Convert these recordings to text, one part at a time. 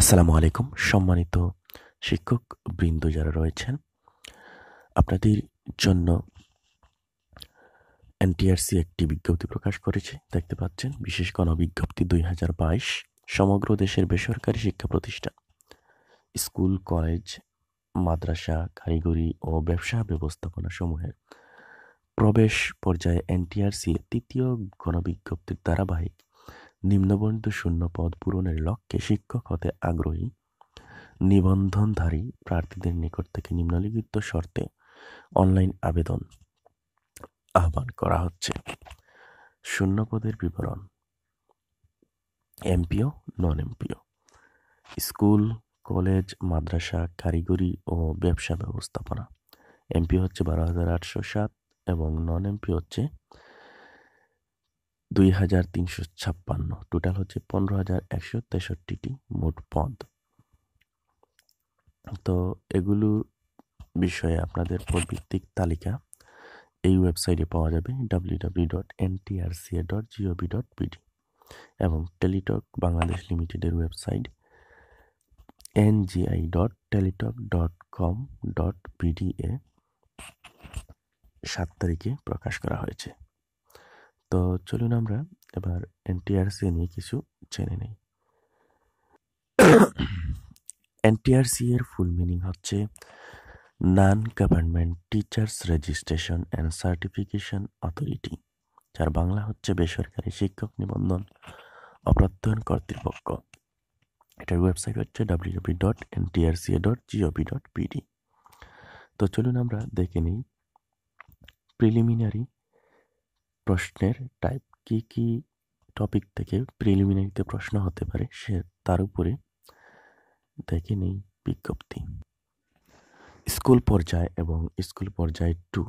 আসসালামু আলাইকুম। সম্মানিত শিক্ষক বৃন্দ যারা রয়েছেন, আপনাদের জন্য এনটিআরসি একটি বিজ্ঞপ্তি প্রকাশ করেছে। দেখতে পাচ্ছেন, বিশেষ গণবিজ্ঞপ্তি দুই হাজার বাইশ, সমগ্র দেশের বেসরকারি শিক্ষা প্রতিষ্ঠান, স্কুল, কলেজ, মাদ্রাসা, কারিগরি ও ব্যবসা ব্যবস্থাপনা সমূহের প্রবেশ পর্যায়ে এনটিআরসি তৃতীয় গণবিজ্ঞপ্তির ধারাবাহিক নিম্নবর্ণিত শূন্য পদ পূরণের লক্ষ্যে শিক্ষক হতে আগ্রহী। নিবন্ধনধারী প্রার্থীদের নিকট থেকে নিম্নলিখিত শর্তে অনলাইন আবেদন আহ্বান করা হচ্ছে। শূন্য পদের বিবরণ। MPO non MPO school, college, মাদ্রাসা, কারিগরি ও ব্যবসা ব্যবস্থাপনা। এমপি হচ্ছে বারো হাজার আটশো সাত এবং নন এমপি হচ্ছে দুই হাজার তিনশো ছাপ্পান্ন। টোটাল হচ্ছে পনেরো হাজার একশো তেষট্টিটি মোট পদ। তো এগুলোর বিষয়ে আপনাদের পদভিত্তিক তালিকা এই ওয়েবসাইটে পাওয়া যাবে, W W dot NTRCA dot GOV dot BD এবং টেলিটক বাংলাদেশ লিমিটেডের website NGI dot Teletalk dot com dot PDA সাত তারিখে প্রকাশ করা হয়েছে। তো চলুন আমরা এবার এনটিআরসি নিয়ে কিছু জেনে নেই। এনটিআরসি এর ফুল মিনিং হচ্ছে non government teachers registration and certification authority যার বাংলা হচ্ছে বেসরকারি শিক্ষক নিবন্ধন অপ্রত্যয়ন কর্তৃপক্ষ। এটার ওয়েবসাইট হচ্ছে W W dot NTRCA dot GOV dot BD তো চলুন আমরা দেখে নিই প্রিলিমিনারি প্রশ্নের টাইপ কি কি টপিক থেকে প্রিলিমিনারিতে প্রশ্ন হতে পারে সে তার উপরে দেখে নেই বিজ্ঞপ্তি। স্কুল পর্যায় এবং স্কুল পর্যায় টু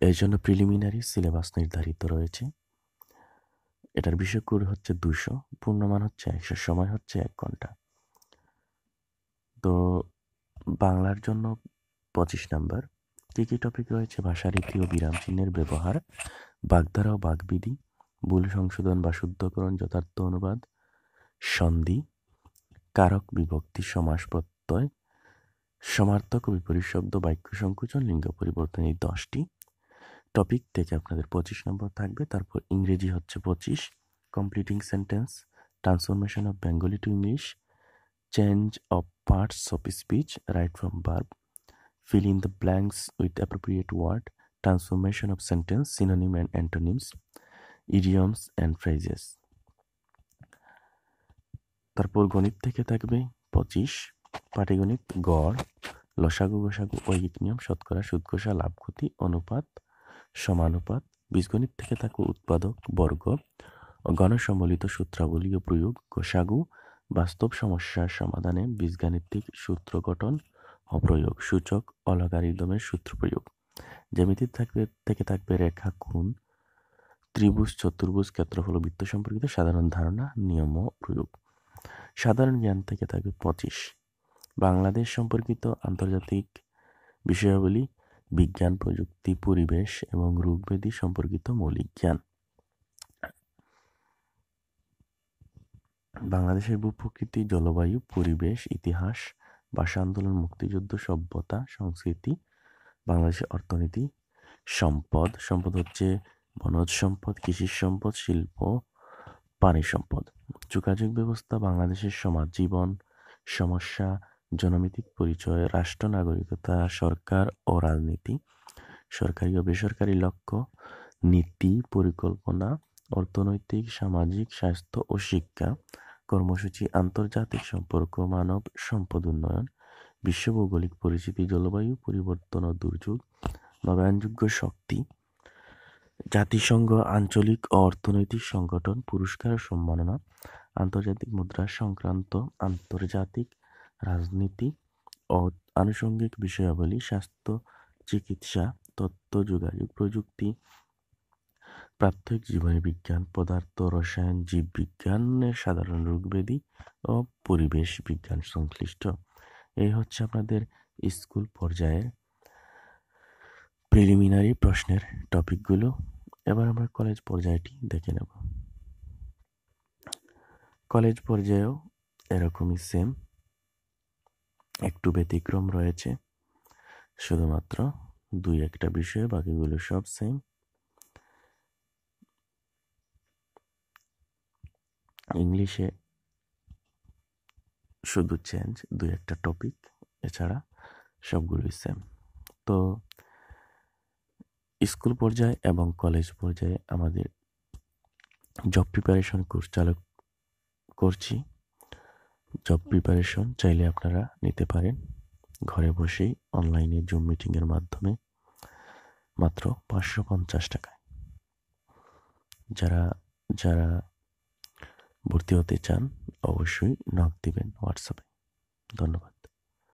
এর জন্য প্রিলিমিনারি সিলেবাস নির্ধারিত রয়েছে। এটার বিষয়কুর হচ্ছে দুশো, পূর্ণমান হচ্ছে একশো, সময় হচ্ছে এক ঘণ্টা। তো বাংলার জন্য পঁচিশ নাম্বার। কী টপিক রয়েছে ভাষারীতি ও বিরাম চিহ্নের ব্যবহার, বাগধারা ও বাগবিধি, ভুল সংশোধন বা শুদ্ধকরণ যথার্থ অনুবাদ, সন্ধি, কারক বিভক্তি, সমাস প্রত্যয়, সমার্থক ও বিপরীত শব্দ, বাক্য সংকোচন, লিঙ্গ পরিবর্তন এই দশটি। টপিক থেকে আপনাদের পঁচিশ নম্বর থাকবে, তারপর ইংরেজি হচ্ছে পঁচিশ completing sentence transformation of Bengali to English change of parts of speech right from verb fill in the blanks with appropriate word, transformation of sentence, synonym and antonyms, idioms and phrases. তারপর গণিত থেকে থাকবে পঁচিশ, পাটিগণিত গড়, লসাগু গোসাগু ঐহিক নিয়ম শতকরা সুদকষা লাভ ক্ষতি অনুপাত, সমানুপাত, বীজগণিত থেকে থাকবে উৎপাদক, বর্গ, গণসম্বলিত সূত্রাবলী ও প্রয়োগ, গোসাগু, বাস্তব সমস্যার সমাধানে বীজগাণিতিক সূত্র গঠন অপ্রয়োগ, সূচক অলগারিদমের সূত্র প্রয়োগ জ্যামিতি থাকবে, থেকে থাকবে রেখা কোণ ত্রিভুজ, চতুর্ভুজ, ক্ষেত্রফল বৃত্ত সম্পর্কিত সাধারণ ধারণা, নিয়ম প্রয়োগ। সাধারণ জ্ঞান থেকে থাকবে পঁচিশ। বাংলাদেশ সম্পর্কিত আন্তর্জাতিক বিষয়াবলী, বিজ্ঞান, প্রযুক্তি, পরিবেশ এবং রোগব্যাধি সম্পর্কিত মৌলিক জ্ঞান। বাংলাদেশের ভূপ্রকৃতি, জলবায়ু, পরিবেশ, ইতিহাস ভাষা আন্দোলন, মুক্তিযুদ্ধ, সভ্যতা, সংস্কৃতি, বাংলাদেশের অর্থনীতি, সম্পদ। সম্পদ হচ্ছে বনজ সম্পদ কৃষি সম্পদ, শিল্প পানি সম্পদ। যোগাযোগ ব্যবস্থা, বাংলাদেশের সমাজ জীবন, সমস্যা, জনমিতিক পরিচয়, রাষ্ট্র, নাগরিকতা, সরকার ও রাজনীতি, সরকারি ও বেসরকারি লক্ষ্য, নীতি, পরিকল্পনা, অর্থনৈতিক, সামাজিক, স্বাস্থ্য ও শিক্ষা কর্মসূচি, আন্তর্জাতিক সম্পর্ক, মানব সম্পদ উন্নয়ন, বিশ্ব ভৌগোলিক পরিস্থিতি, জলবায়ু পরিবর্তন ও দুর্যোগ, নবায়নযোগ্য শক্তি, জাতিসংঘ, আঞ্চলিক ও অর্থনৈতিক সংগঠন, পুরস্কার সম্মাননা, আন্তর্জাতিক মুদ্রা সংক্রান্ত, আন্তর্জাতিক রাজনীতি ও আনুষঙ্গিক বিষয়াবলী, স্বাস্থ্য, চিকিৎসা, তথ্য, যোগাযোগ প্রযুক্তি প্রাথমিক জীবনী বিজ্ঞান পদার্থ, রসায়ন জীববিজ্ঞানের সাধারণ রোগব্যাধি ও পরিবেশ বিজ্ঞান সংশ্লিষ্ট। এই হচ্ছে আপনাদের স্কুল পর্যায়ের প্রিলিমিনারি প্রশ্নের টপিকগুলো। এবার আমরা কলেজ পর্যায়টি দেখে নেব। কলেজ পর্যায়েও এরকমই সেম একটু ব্যতিক্রম রয়েছে। শুধুমাত্র দুই একটা বিষয়ে বাকিগুলো সব সেম ইংলিশে শুধু চেঞ্জ দুই একটা টপিক এছাড়া সবগুলোই সেম তো স্কুল পর্যায়ে এবং কলেজ পর্যায়ে আমাদের জব প্রিপারেশন কোর্স চালু করছি। জব প্রিপারেশন চাইলে আপনারা নিতে পারেন। ঘরে বসেই অনলাইনে জুম মিটিংয়ের মাধ্যমে মাত্র পাঁচশো পঞ্চাশ টাকায়। যারা যারা ভর্তি হতে চান অবশ্যই নক দিবেন হোয়াটসঅ্যাপে। ধন্যবাদ।